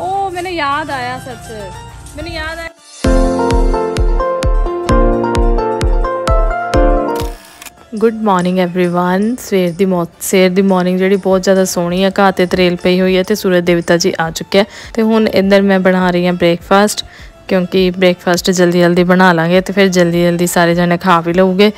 ਉਹ ਮੈਨੂੰ ਯਾਦ ਆਇਆ ਸੱਚ ਮੈਨੂੰ ਯਾਦ ਆਇਆ ਗੁੱਡ ਮਾਰਨਿੰਗ एवरीवन ਸਵੇਰ ਦੀ ਮੌ ਸਵੇਰ ਦੀ ਮਾਰਨਿੰਗ ਜਿਹੜੀ ਬਹੁਤ ਜ਼ਿਆਦਾ ਸੋਹਣੀ ਹੈ ਘਾਹ ਤੇ ਤਰੇਲ ਪਈ ਹੋਈ ਹੈ ਤੇ ਸੂਰਜ ਦੇਵਤਾ ਜੀ ਆ ਚੁੱਕਿਆ ਤੇ ਹੁਣ ਇੱਧਰ ਮੈਂ ਬਣਾ ਰਹੀ ਹਾਂ ਬ੍ਰੇਕਫਾਸਟ ਕਿਉਂਕਿ ਬ੍ਰੇਕਫਾਸਟ ਜਲਦੀ ਜਲਦੀ ਬਣਾ ਲਾਂਗੇ ਤੇ ਫਿਰ ਜਲਦੀ ਜਲਦੀ ਸਾਰੇ ਜਣੇ ਖਾ ਵੀ ਲਊਗੇ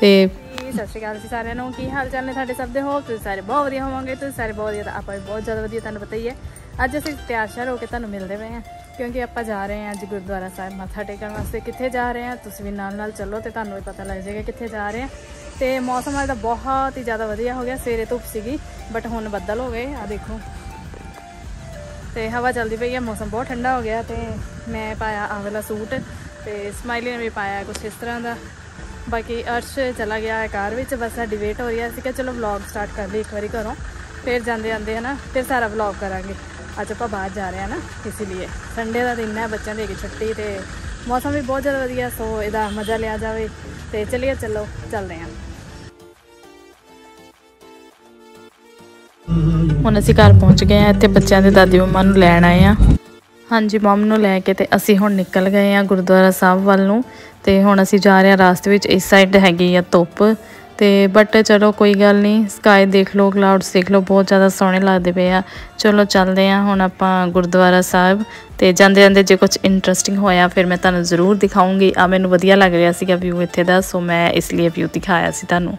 ਤੇ ਜੀ, ਸਤਿ ਸ਼੍ਰੀ ਅਕਾਲ ਜੀ ਸਾਰਿਆਂ ਨੂੰ। ਕੀ ਹਾਲ ਚਾਲ ਨੇ ਤੁਹਾਡੇ ਸਭ ਦੇ? ਹੋ ਤੁਸੀਂ ਸਾਰੇ ਬਹੁਤ ਵਧੀਆ ਹੋਵੋਗੇ। ਤੁਸੀਂ ਸਾਰੇ ਬਹੁਤ ਵਧੀਆ ਤਾਂ ਆਪਾਂ ਵੀ ਬਹੁਤ ਜ਼ਿਆਦਾ ਵਧੀਆ, ਤੁਹਾਨੂੰ ਪਤਾ ਹੀ ਹੈ। ਅੱਜ ਅਸੀਂ ਤਿਆਰ ਸ਼ਿਆਰ ਹੋ ਕੇ ਤੁਹਾਨੂੰ ਮਿਲਦੇ ਪਏ ਹਾਂ, ਕਿਉਂਕਿ ਆਪਾਂ ਜਾ ਰਹੇ ਹਾਂ ਅੱਜ ਗੁਰਦੁਆਰਾ ਸਾਹਿਬ ਮੱਥਾ ਟੇਕਣ ਵਾਸਤੇ। ਕਿੱਥੇ ਜਾ ਰਹੇ ਹਾਂ? ਤੁਸੀਂ ਵੀ ਨਾਲ ਨਾਲ ਚੱਲੋ ਤੇ ਤੁਹਾਨੂੰ ਵੀ ਪਤਾ ਲੱਗ ਜਾਏਗਾ ਕਿੱਥੇ ਜਾ ਰਹੇ ਹਾਂ। ਤੇ ਮੌਸਮ ਅੱਜ ਦਾ ਬਹੁਤ ਹੀ ਜ਼ਿਆਦਾ ਵਧੀਆ ਹੋ ਗਿਆ। ਸਵੇਰੇ ਧੁੱਪ ਸੀਗੀ ਬਟ ਹੁਣ ਬੱਦਲ ਹੋ ਗਏ। ਆ ਦੇਖੋ। ਤੇ ਹਵਾ ਚੱਲਦੀ ਪਈ ਹੈ, ਮੌਸਮ ਬਹੁਤ ਠੰਡਾ ਹੋ ਗਿਆ ਤੇ ਮੈਂ ਪਾਇਆ ਆਹ ਵਾਲਾ ਸੂਟ ਤੇ ਸਮਾਈਲੀ ਨੇ ਵੀ ਪਾਇਆ ਕੁਝ ਇਸ ਤਰ੍ਹਾਂ ਦਾ। ਬਾਕੀ ਅਰਸ਼ ਚਲਾ ਗਿਆ ਹੈ ਕਾਰ ਵਿੱਚ, ਬਸ ਸਾਡੀ ਵੇਟ ਹੋ ਰਹੀ ਹੈ। ਅਸੀਂ ਕਿਹਾ ਚਲੋ ਵਲੌਗ ਸਟਾਰਟ ਕਰ ਲਈ ਇੱਕ ਵਾਰੀ ਘਰੋਂ। ਫਿਰ ਜਾਂਦੇ ਜਾਂਦੇ ਹਨਾ, ਫਿਰ ਸਾਰਾ ਵਲੌਗ ਕਰਾਂਗੇ। ਅੱਜ ਆਪਾਂ ਬਾਹਰ ਜਾ ਰਹੇ ਹਾਂ ਨਾ ਇਸ ਲਈ ਸੰਡੇ ਦਾ ਦਿਨ ਹੈ, ਬੱਚਿਆਂ ਦੀ ਹੈਗੀ ਛੁੱਟੀ ਤੇ ਮੌਸਮ ਵੀ ਬਹੁਤ ਜ਼ਿਆਦਾ ਵਧੀਆ, ਸੋ ਇਹਦਾ ਮਜ਼ਾ ਲਿਆ ਜਾਵੇ। ਤੇ ਚਲਿਏ, ਚੱਲੋ, ਚੱਲਦੇ ਹਾਂ। ਹੁਣ ਅਸੀਂ ਘਰ ਪਹੁੰਚ ਗਏ ਆ ਇੱਥੇ ਬੱਚਿਆਂ ਦੇ ਦਾਦੀ ਮੰਮਾ ਨੂੰ ਲੈਣ ਆਏ ਆ ਹਾਂਜੀ ਮਮ ਨੂੰ ਲੈ ਕੇ ਤੇ ਅਸੀਂ ਹੁਣ ਨਿਕਲ ਗਏ ਆ ਗੁਰਦੁਆਰਾ ਸਾਹਿਬ ਵੱਲ ਨੂੰ ਤੇ ਹੁਣ ਅਸੀਂ ਜਾ ਰਹੇ ਆ ਰਾਸਤੇ ਵਿੱਚ, ਇਸ ਸਾਈਡ ਹੈਗੀ ਆ ਧੁੱਪ ਤੇ ਬਟ ਚਲੋ ਕੋਈ ਗੱਲ ਨਹੀਂ ਸਕਾਈ ਦੇਖ ਲਓ ਕਲਾਉਡਸ ਦੇਖ ਲਓ, ਬਹੁਤ ਜ਼ਿਆਦਾ ਸੋਹਣੇ ਲੱਗਦੇ ਪਏ ਆ। ਚਲੋ ਚੱਲਦੇ ਆ ਹੁਣ ਆਪਾਂ ਗੁਰਦੁਆਰਾ ਸਾਹਿਬ ਤੇ ਜਾਂਦੇ ਜਾਂਦੇ ਜੇ ਕੁਝ ਇੰਟਰਸਟਿੰਗ ਹੋਇਆ ਫਿਰ ਮੈਂ ਤੁਹਾਨੂੰ ਜ਼ਰੂਰ ਦਿਖਾਉਂਗੀ। ਆ ਮੈਨੂੰ ਵਧੀਆ ਲੱਗ ਰਿਹਾ ਸੀਗਾ ਵਿਊ ਇੱਥੇ ਦਾ ਸੋ ਮੈਂ ਇਸ ਲਈ ਵਿਊ ਦਿਖਾਇਆ ਸੀ ਤੁਹਾਨੂੰ।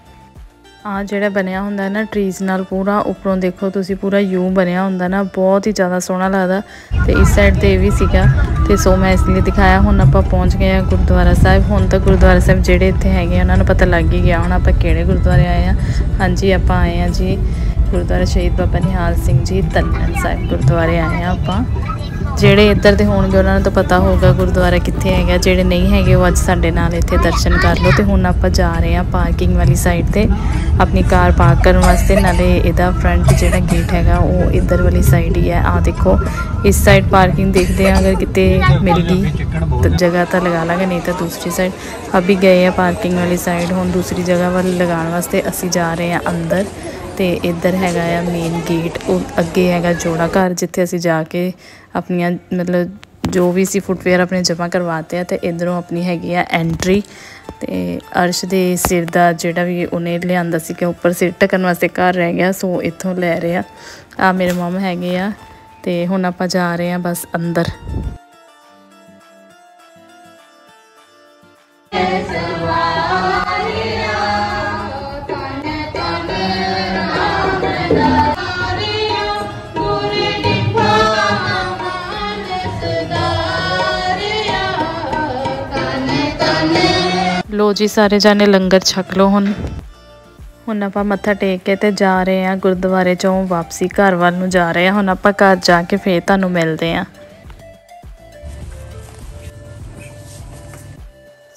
ਆ ਜਿਹੜਾ ਬਣਿਆ ਹੁੰਦਾ ਨਾ ਟਰੀਜ਼ ਨਾਲ ਪੂਰਾ ਉੱਪਰੋਂ ਦੇਖੋ ਤੁਸੀਂ ਪੂਰਾ ਯੂ ਬਣਿਆ ਹੁੰਦਾ ਨਾ ਬਹੁਤ ਹੀ ਜ਼ਿਆਦਾ ਸੋਹਣਾ ਲੱਗਦਾ ਤੇ ਇਸ ਸਾਈਡ ਤੇ ਇਹ ਵੀ ਸੀਗਾ ਤੇ ਸੋ ਮੈਂ ਇਸ ਲਈ ਦਿਖਾਇਆ ਹੁਣ ਆਪਾਂ ਪਹੁੰਚ ਗਏ ਆ ਗੁਰਦੁਆਰਾ ਸਾਹਿਬ। ਹੁਣ ਤਾਂ ਗੁਰਦੁਆਰਾ ਸਾਹਿਬ ਜਿਹੜੇ ਇੱਥੇ ਹੈਗੇ ਆ, ਉਹਨਾਂ ਨੂੰ ਪਤਾ ਲੱਗ ਹੀ ਗਿਆ ਹੁਣ ਆਪਾਂ ਕਿਹੜੇ ਗੁਰਦੁਆਰੇ ਆਏ ਆ ਹਾਂਜੀ ਆਪਾਂ ਆਏ ਆ ਜੀ ਗੁਰਦੁਆਰਾ ਸ਼ਹੀਦ ਬਾਬਾ ਨਿਹਾਲ ਸਿੰਘ ਜੀ ਤਨਨ ਸਾਹਿਬ ਗੁਰਦੁਆਰੇ ਆਏ ਆ ਆਪਾਂ। ਜਿਹੜੇ ਇੱਧਰ ਦੇ ਹੋਣਗੇ, ਉਹਨਾਂ ਨੂੰ ਤਾਂ ਪਤਾ ਹੋਊਗਾ ਗੁਰਦੁਆਰਾ ਕਿੱਥੇ ਹੈਗਾ, ਜਿਹੜੇ ਨਹੀਂ ਹੈਗੇ ਉਹ ਅੱਜ ਸਾਡੇ ਨਾਲ ਇੱਥੇ ਦਰਸ਼ਨ ਕਰ ਲਓ ਤੇ ਹੁਣ ਆਪਾਂ ਜਾ ਰਹੇ ਹਾਂ ਪਾਰਕਿੰਗ ਵਾਲੀ ਸਾਈਡ ਤੇ, ਆਪਣੀ ਕਾਰ ਪਾਰਕ ਕਰਨ ਵਾਸਤੇ, ਨਾਲੇ ਇਹਦਾ ਫਰੰਟ ਜਿਹੜਾ ਗੇਟ ਹੈਗਾ, ਉਹ ਇੱਧਰ ਵਾਲੀ ਸਾਈਡ ਹੀ ਹੈ। ਆਹ ਦੇਖੋ, ਇਸ ਸਾਈਡ ਪਾਰਕਿੰਗ ਦੇਖਦੇ ਆ ਅਗਰ ਕਿਤੇ ਮਿਲ ਗਈ ਜਗ੍ਹਾ ਤਾਂ ਲਗਾ ਲਾਂਗੇ, ਨਹੀਂ ਤਾਂ ਦੂਸਰੀ ਸਾਈਡ ਅਭੀ ਗਏ ਆ ਪਾਰਕਿੰਗ ਵਾਲੀ ਸਾਈਡ ਹੁਣ ਦੂਸਰੀ ਜਗ੍ਹਾ ਵੱਲ ਲਗਾਉਣ ਵਾਸਤੇ ਅਸੀਂ ਜਾ ਰਹੇ ਹਾਂ ਅੰਦਰ। ਤੇ ਇੱਧਰ ਹੈਗਾ ਆ ਮੇਨ ਗੇਟ ਉਹ ਅੱਗੇ ਹੈਗਾ ਜੋੜਾ ਘਰ, ਜਿੱਥੇ ਅਸੀਂ ਜਾ ਕੇ ਆਪਣੀਆਂ ਮਤਲਬ ਜੋ ਵੀ ਸੀ ਫੁੱਟਵੇਅਰ ਆਪਣੇ ਜਮ੍ਹਾਂ ਕਰਵਾਤੇ ਆ ਤੇ ਇਧਰੋਂ ਆਪਣੀ ਹੈਗੀ ਆ ਐਂਟਰੀ ਤੇ ਅਰਸ਼ ਦੇ ਸਿਰ ਦਾ ਜਿਹੜਾ ਵੀ ਉਹਨੇ ਲਿਆਂਦਾ ਸੀ ਕਿ ਉੱਪਰ ਸਿਰ ਟਕਣ ਵਾਸਤੇ ਘਰ ਰਹਿ ਗਿਆ, ਸੋ ਇੱਥੋਂ ਲੈ ਰਿਹਾ। ਆ ਮੇਰੇ ਮਮ ਹੈਗੇ ਆ ਤੇ ਹੁਣ ਆਪਾਂ ਜਾ ਰਹੇ ਆ ਬਸ ਅੰਦਰ। ਲੋ ਜੀ, ਸਾਰੇ ਜਾਣੇ ਲੰਗਰ ਛਕ ਲਓ ਹੁਣ। ਹੁਣ ਆਪਾਂ ਮੱਥਾ ਟੇਕ ਕੇ ਤੇ ਜਾ ਰਹੇ ਆ ਗੁਰਦੁਆਰੇ ਚੋਂ ਵਾਪਸੀ, ਘਰ ਵੱਲ ਨੂੰ ਜਾ ਰਹੇ ਆ ਹੁਣ ਆਪਾਂ ਘਰ ਜਾ ਕੇ ਫੇਰ ਤੁਹਾਨੂੰ ਮਿਲਦੇ ਆ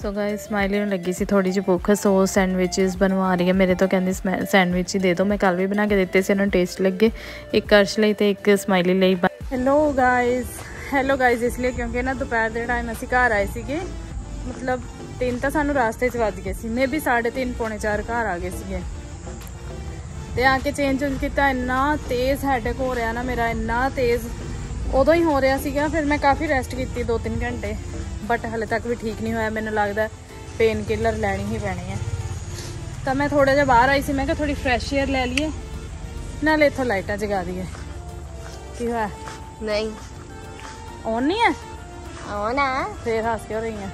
ਸੋ ਗਾਇਸ ਸਮਾਈਲੀ ਨੂੰ ਲੱਗੀ ਸੀ ਥੋੜੀ ਜਿਹੀ ਭੁੱਖ, ਸੋ ਸੈਂਡਵਿਚਸ ਬਣਵਾ ਰਹੀ ਹੈ। ਮੇਰੇ ਤੋਂ ਕਹਿੰਦੀ ਸੈਂਡਵਿਚ ਹੀ ਦੇ ਦਿਓ। ਮੈਂ ਕੱਲ ਵੀ ਬਣਾ ਕੇ ਦਿੱਤੇ ਸੀ, ਇਹਨਾਂ ਨੂੰ ਟੇਸਟ ਲੱਗੇ। ਇੱਕ ਅਰਸ਼ ਲਈ ਤੇ ਇੱਕ ਸਮਾਈਲੀ ਲਈ ਹੈਲੋ ਗਾਇਸ ਹੈਲੋ ਗਾਇਸ ਇਸ ਲਈ ਕਿਉਂਕਿ ਨਾ ਦੁਪਹਿਰ ਦੇ ਟਾਈਮ ਅਸੀਂ ਘਰ ਆਏ ਸੀਗੇ। ਮਤਲਬ ਤਿੰਨ ਤਾਂ ਸਾਨੂੰ ਰਾਸਤੇ 'ਚ ਵੱਜ ਗਏ ਸੀ। ਮੇਬੀ 3:30 ਪੌਣੇ 4 ਘਰ ਆ ਗਏ ਸੀਗੇ। ਤੇ ਆ ਕੇ ਚੇਂਜ ਚੇਂਜ ਕੀਤਾ ਇੰਨਾ ਤੇਜ਼ ਹੈਡੇਕ ਹੋ ਰਿਹਾ ਨਾ ਮੇਰਾ ਇੰਨਾ ਤੇਜ਼ ਉਦੋਂ ਹੀ ਹੋ ਰਿਹਾ ਸੀਗਾ ਫਿਰ ਮੈਂ ਕਾਫੀ ਰੈਸਟ ਕੀਤੀ 2-3 ਘੰਟੇ। ਬਟ ਹਲੇ ਤੱਕ ਵੀ ਠੀਕ ਨਹੀਂ ਹੋਇਆ ਮੈਨੂੰ ਲੱਗਦਾ ਪੇਨ ਕਿਲਰ ਲੈਣੀ ਹੀ ਪੈਣੀ ਹੈ। ਤਾਂ ਮੈਂ ਥੋੜਾ ਜਿਹਾ ਬਾਹਰ ਆਈ ਸੀ ਮੈਂ ਕਿਹਾ ਥੋੜੀ ਫਰੈਸ਼ ਏਅਰ ਲੈ ਲਈਏ। ਨਾਲੇ ਇੱਥੋਂ ਲਾਈਟਾਂ ਜਗਾ ਦਈਏ। ਕੀ ਹੋਇਆ? ਨਹੀਂ। ਔਨ ਨਹੀਂ ਹੈ? ਆਉ ਨਾ ਫੇਰ ਹੱਸ ਰਹੀ ਹੈ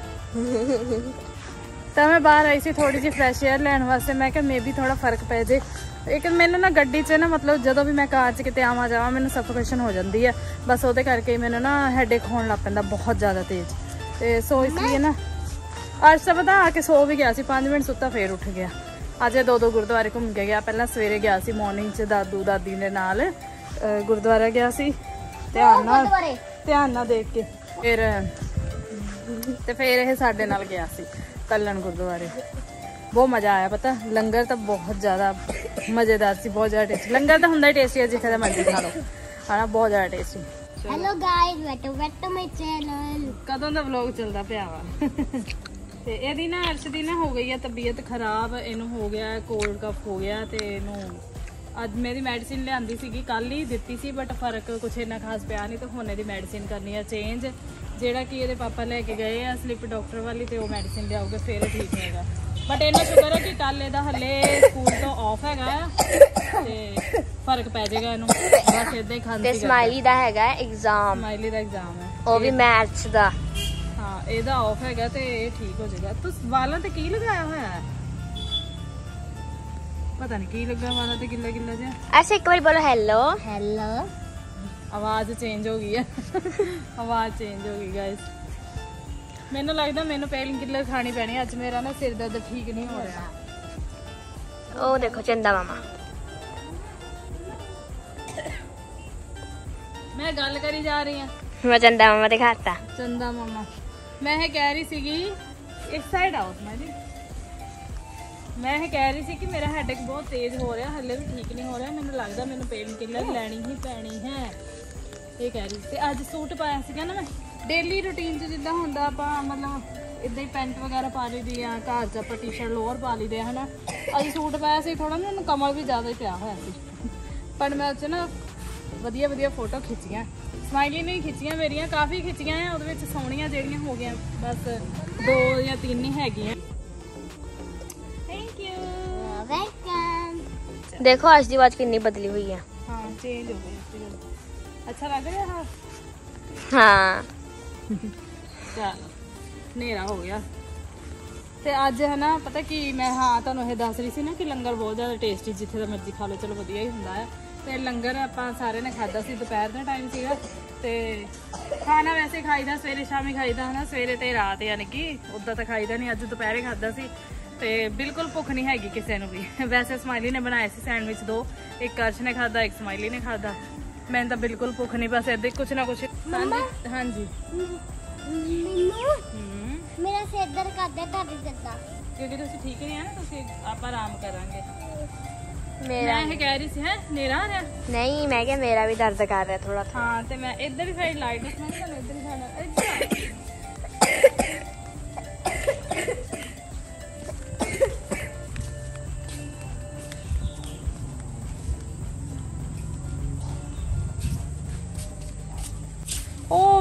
ਤਾਂ ਮੈਂ ਬਾਹਰ ਆਈ ਸੀ ਥੋੜੀ ਜਿਹੀ ਫਰੈਸ਼ ਏਅਰ ਲੈਣ ਵਾਸਤੇ। ਮੈਂ ਕਿਹਾ ਮੇਬੀ ਥੋੜਾ ਫ਼ਰਕ ਪੈ ਜੇ। ਇੱਕ ਮੈਨੂੰ ਨਾ ਗੱਡੀ 'ਚ ਨਾ ਮਤਲਬ ਜਦੋਂ ਵੀ ਮੈਂ ਕਾਰ 'ਚ ਕਿਤੇ ਆਵਾਂ ਜਾਵਾਂ ਮੈਨੂੰ ਸਫੋਕੇਸ਼ਨ ਹੋ ਜਾਂਦੀ ਹੈ। ਬਸ ਉਹਦੇ ਕਰਕੇ ਮੈਨੂੰ ਨਾ ਹੈਡੇਕ ਹੋਣ ਲੱਗ ਪੈਂਦਾ ਬਹੁਤ ਜ਼ਿਆਦਾ ਤੇਜ਼। ਤੇ ਸੋ ਇਸ ਲਈ ਨਾ ਅੱਜ ਤਾਂ ਪਤਾ ਆ ਕੇ ਸੋ ਵੀ ਗਿਆ ਸੀ। 5 ਮਿੰਟ ਸੁੱਤਾ ਫੇਰ ਉੱਠ ਗਿਆ। ਅੱਜ ਇਹ ਦੋ ਦੋ ਗੁਰਦੁਆਰੇ ਘੁੰਮ ਕੇ ਗਿਆ। ਪਹਿਲਾਂ ਸਵੇਰੇ ਗਿਆ ਸੀ ਮਾਰਨਿੰਗ 'ਚ ਦਾਦੂ ਦਾਦੀ ਦੇ ਨਾਲ। ਗੁਰਦੁਆਰਾ ਗਿਆ ਸੀ। ਧਿਆਨ ਨਾਲ ਧਿਆਨ ਨਾਲ ਦੇਖ ਕੇ। ਫਿਰ ਤੇ ਫਿਰ ਇਹ ਸਾਡੇ ਨਾਲ ਗਿਆ ਸੀ ਤਲਣ ਗੁਰਦੁਆਰੇ। ਬਹੁਤ ਮਜ਼ਾ ਆਇਆ ਪਤਾ? ਲੰਗਰ ਤਾਂ ਬਹੁਤ ਜ਼ਿਆਦਾ ਮਜ਼ੇਦਾਰ ਸੀ ਬਹੁਤ ਜ਼ਿਆਦਾ ਟੇਸਟੀ ਲੰਗਰ ਤਾਂ ਹੁੰਦਾ ਹੀ ਟੇਸਟੀ ਹੈ ਜਿੱਥੇ ਦਾ ਮਰਜ਼ੀ ਖਾ ਲਓ। ਹਨਾ ਬਹੁਤ ਜ਼ਿਆਦਾ tasty hello guys welcome back to my channel ਕਦੋਂ ਦਾ ਵਲੌਗ ਚੱਲਦਾ ਪਿਆ ਵਾ? ਤੇ ਇਹਦੀ ਨਾ ਅਰਸ਼ ਦੀ ਨਾ ਹੋ ਗਈ ਆ ਤਬੀਅਤ ਖਰਾਬ ਇਹਨੂੰ ਹੋ ਗਿਆ ਕੋਲਡ ਕਫ ਹੋ ਗਿਆ ਤੇ ਇਹਨੂੰ ਅੱਜ ਮੇਰੀ ਮੈਡੀਸਿਨ ਲਿਆਂਦੀ ਸੀਗੀ ਕੱਲ ਹੀ ਦਿੱਤੀ ਸੀ ਬਟ ਫ਼ਰਕ ਕੁਛ ਇੰਨਾ ਖਾਸ ਪਿਆ ਨਹੀਂ ਤਾਂ ਹੁਣ ਇਹਦੀ ਮੈਡੀਸਿਨ ਕਰਨੀ ਆ ਚੇਂਜ ਜਿਹੜਾ ਕਿ ਇਹਦੇ ਪਾਪਾ ਲੈ ਕੇ ਗਏ ਆ ਸਲਿਪ ਡਾਕਟਰ ਵਾਲੀ ਤੇ ਉਹ ਮੈਡੀਸਿਨ ਲਿਆਉਗੇ ਫਿਰ ਇਹ ਠੀਕ ਹੋਏਗਾ। ਬਟ ਇਹਨਾਂ ਸ਼ੁਕਰ ਹੈ ਕਿ ਕੱਲ ਇਹਦਾ ਹੱਲੇ ਸਕੂਲ ਤੋਂ ਆਫ ਹੈਗਾ ਆ ਤੇ ਫ਼ਰਕ ਪੈ ਜਾਏਗਾ ਇਹਨੂੰ। ਬਸ ਇਦਾਂ ਹੀ ਖਾਂਦੀ ਤੇ ਸਮਾਈਲੀ ਦਾ ਹੈਗਾ ਐਗਜ਼ਾਮ ਸਮਾਈਲੀ ਦਾ ਐਗਜ਼ਾਮ ਹੈ। ਉਹ ਵੀ ਮੈਥਸ ਦਾ। ਹਾਂ ਇਹਦਾ ਆਫ ਹੈਗਾ ਤੇ ਇਹ ਠੀਕ ਹੋ ਜਾਏਗਾ। ਤੂੰ ਵਾਲਾਂ ਤੇ ਕੀ ਲਗਾਇਆ ਹੋਇਆ ਹੈ? ਪਤਾ ਨਹੀਂ ਕੀ ਲੱਗਾ ਵਾਲਾਂ ਤੇ ਗਿੱਲਾ ਗਿੱਲਾ ਜਿਹਾ। ਐਸੇ ਇੱਕ ਵਾਰੀ ਬੋਲੋ ਹੈਲੋ ਹੈਲੋ ਆਵਾਜ਼ ਚੇਂਜ ਹੋ ਗਈ ਹੈ। ਆਵਾਜ਼ ਚੇਂਜ ਹੋ ਗਈ ਗਾਇਸ ਮੈਨੂੰ ਲੱਗਦਾ ਮੈਨੂੰ ਪੇਲਿੰਗ ਕਿਲਰ ਖਾਣੀ ਪੈਣੀ। ਅੱਜ ਮੇਰਾ ਨਾ ਸਿਰ ਦਰਦ ਠੀਕ ਨਹੀਂ ਹੋ ਰਿਹਾ। ਉਹ ਦੇਖੋ ਚੰਦਾ ਮਾਮਾ। ਮੈਂ ਗੱਲ ਕਰੀ ਜਾ ਰਹੀ ਹਾਂ। ਮੈਂ ਚੰਦਾ ਮਾਮਾ ਦਿਖਾਤਾ। ਚੰਦਾ ਮਾਮਾ। ਮੈਂ ਇਹ ਕਹਿ ਰਹੀ ਸੀਗੀ ਇੱਕ ਸਾਈਡ ਆਓ ਮੈਂ ਜੀ। ਮੈਂ ਇਹ ਕਹਿ ਰਹੀ ਸੀ ਕਿ ਮੇਰਾ ਹੈਡੇਕ ਬਹੁਤ ਤੇਜ਼ ਹੋ ਰਿਹਾ ਹੱਲੇ ਵੀ ਠੀਕ ਨਹੀਂ ਹੋ ਰਿਹਾ। ਮੈਨੂੰ ਲੱਗਦਾ ਮੈਨੂੰ ਪੇਨ ਕਿਲਰ ਲੈਣੀ ਹੀ ਪੈਣੀ ਹੈ। ਇਹ ਕਹਿ ਰਹੀ ਸੀ। ਤੇ ਅੱਜ ਸੂਟ ਪਾਇਆ ਸੀਗਾ ਨਾ ਮੈਂ। ਡੇਲੀ ਰੁਟੀਨ 'ਚ ਜਿੱਦਾਂ ਹੁੰਦਾ ਆਪਾਂ ਮਤਲਬ ਇਦਾਂ ਹੀ ਪੈਂਟ ਵਗੈਰਾ ਪਾ ਲਈਦੀ ਆ ਘਰ 'ਚ ਆਪਾਂ ਟੀ-ਸ਼ਰਟ ਲੋਅਰ ਪਾ ਲਈਦੇ ਆ ਹਨਾ। ਅੱਜ ਸੂਟ ਪਾਇਆ ਸੀ ਥੋੜਾ ਨਾ ਉਹਨੂੰ ਕਮਰ ਵੀ ਜ਼ਿਆਦਾ ਹੀ ਪਿਆ ਹੋਇਆ ਸੀ। ਪਰ ਮੈਂ ਉਹ 'ਚ ਨਾ ਵਧੀਆ ਵਧੀਆ ਫੋਟੋ ਖਿੱਚੀਆਂ। ਸਮਾਈਲੀ ਨੇ ਹੀ ਖਿੱਚੀਆਂ ਮੇਰੀਆਂ ਕਾਫੀ ਖਿੱਚੀਆਂ ਆ ਉਹਦੇ ਵਿੱਚ ਸੋਹਣੀਆਂ ਜਿਹੜੀਆਂ ਹੋ ਗਈਆਂ। ਬਸ ਦੋ ਜਾਂ ਤਿੰਨ ਹੀ ਹੈਗੀਆਂ। ਦੇਖੋ ਅੱਜ ਦੀ ਆਵਾਜ਼ ਕਿੰਨੀ ਬਦਲੀ ਹੋਈ ਆ। ਹਾਂ ਚੇਂਜ ਹੋ ਗਈ। ਅੱਛਾ ਲੱਗ ਰਿਹਾ ਹਾਂ? ਹਾਂ। ਚਲ ਹਨੇਰਾ ਹੋ ਗਿਆ। ਤੇ ਅੱਜ ਹੈ ਨਾ ਪਤਾ ਕੀ ਮੈਂ ਹਾਂ ਤੁਹਾਨੂੰ ਇਹ ਦੱਸ ਰਹੀ ਸੀ ਨਾ ਕਿ ਲੰਗਰ ਬਹੁਤ ਜ਼ਿਆਦਾ ਟੇਸਟੀ ਜਿੱਥੇ ਦਾ ਮਰਜ਼ੀ ਖਾ ਲਓ ਚਲੋ ਵਧੀਆ ਹੀ ਹੁੰਦਾ ਹੈ। ਤੇ ਲੰਗਰ ਆਪਾਂ ਸਾਰਿਆਂ ਨੇ ਖਾਦਾ ਸੀ ਦੁਪਹਿਰ ਦਾ ਟਾਈਮ ਸੀਗਾ। ਤੇ ਖਾਣਾ ਵੈਸੇ ਖਾਈਦਾ ਸਵੇਰੇ ਸ਼ਾਮੀ ਖਾਈਦਾ ਹਨਾ ਸਵੇਰੇ ਤੇ ਰਾਤ ਯਾਨੀ ਕਿ ਉਦਾਂ ਤਾਂ ਖਾਈਦਾ ਨਹੀਂ ਅੱਜ ਦੁਪਹਿਰੇ ਖਾਦਾ ਸੀ। ਤੇ ਬਿਲਕੁਲ ਭੁੱਖ ਨਹੀਂ ਹੈਗੀ ਕਿਸੇ ਨੂੰ ਵੀ। ਵੈਸੇ ਸਮਾਈਲੀ ਨੇ ਬਣਾਏ ਸੀ ਸੈਂਡਵਿਚ ਦੋ ਇੱਕ ਅਰਸ਼ ਨੇ ਖਾਦਾ ਇੱਕ ਸਮਾਈਲੀ ਨੇ ਖਾਦਾ ਮੈਨੂੰ ਤਾਂ ਬਿਲਕੁਲ ਭੁੱਖ ਨਹੀਂ ਬਸ ਹੀ ਕੁਛ ਨਾ ਕੁਛ। ਹਾਂਜੀ ਹਾਂਜੀ। ਮੈਨੂੰ? ਹੂੰ। ਮੇਰਾ ਸਿਰ ਦਰਦ ਕਰਦਾ ਤੁਹਾਡੇ ਜਿੱਦਾਂ। ਕਿਉਂਕਿ ਤੁਸੀਂ ਠੀਕ ਨਹੀਂ ਆ ਨਾ ਤੁਸੀਂ ਆਪਾਂ ਆਰਾਮ ਕਰਾਂਗੇ। ਮੇਰਾ ਮੈਂ ਇਹ ਕਹਿ ਰਹੀ ਸੀ ਹੈ ਨੇਰਾ ਆ ਰਿਹਾ? ਨਹੀਂ ਮੈਂ ਕਿਹਾ ਮੇਰਾ ਵੀ ਦਰਦ ਕਰ ਰਿਹਾ ਥੋੜਾ ਹਾਂ ਤੇ ਮੈਂ ਇੱਧਰ ਹੀ ਸਾਈਡ ਲਾਈਟ ਦੱਸਣਾ ਤੁਹਾਨੂੰ ਇੱਧਰ ਹੀ ਸਾਈਡ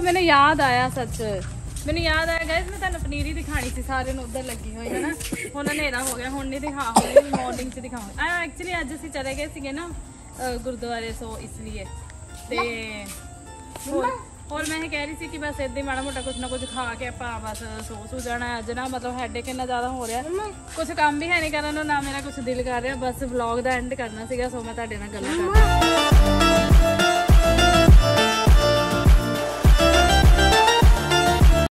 ਮੈਨੂੰ ਯਾਦ ਆਇਆ ਸੱਚ। ਮੈਨੂੰ ਯਾਦ ਆਇਆ ਗਾਇਸ ਮੈਂ ਤੁਹਾਨੂੰ ਪਨੀਰੀ ਦਿਖਾਣੀ ਸੀ ਸਾਰਿਆਂ ਨੂੰ ਉਧਰ ਲੱਗੀ ਹੋਈ ਹੈ ਨਾ? ਹੁਣ ਹਨੇਰਾ ਹੋ ਗਿਆ ਹੁਣ ਨਹੀਂ ਦਿਖਾ ਹੋਣੀ ਮਾਰਨਿੰਗ 'ਚ ਦਿਖਾਉਂਗੀ ਆ ਐਕਚੁਅਲੀ ਅੱਜ ਅਸੀਂ ਚਲੇ ਗਏ ਸੀਗੇ ਨਾ ਗੁਰਦੁਆਰੇ ਸੋ ਇਸ ਲਈ। ਤੇ ਹੋਰ ਹੋਰ ਮੈਂ ਇਹ ਕਹਿ ਰਹੀ ਸੀ ਕਿ ਬਸ ਏਦਾਂ ਹੀ ਮਾੜਾ ਮੋਟਾ ਕੁਝ ਨਾ ਕੁਝ ਖਾ ਕੇ ਆਪਾਂ ਬਸ ਸੋ ਸੂ ਜਾਣਾ ਅੱਜ ਨਾ ਮਤਲਬ ਹੈਡੇਕ ਇੰਨਾ ਜ਼ਿਆਦਾ ਹੋ ਰਿਹਾ। ਕੁਝ ਕੰਮ ਵੀ ਹੈ ਨਹੀਂ ਕਰਨ ਨੂੰ ਨਾ ਮੇਰਾ ਕੁਝ ਦਿਲ ਕਰ ਰਿਹਾ। ਬਸ ਵਲੌਗ ਦਾ ਐਂਡ ਕਰਨਾ ਸੀਗਾ ਸੋ ਮੈਂ ਤੁਹਾਡੇ ਨਾਲ ਗੱਲਾਂ ਕਰ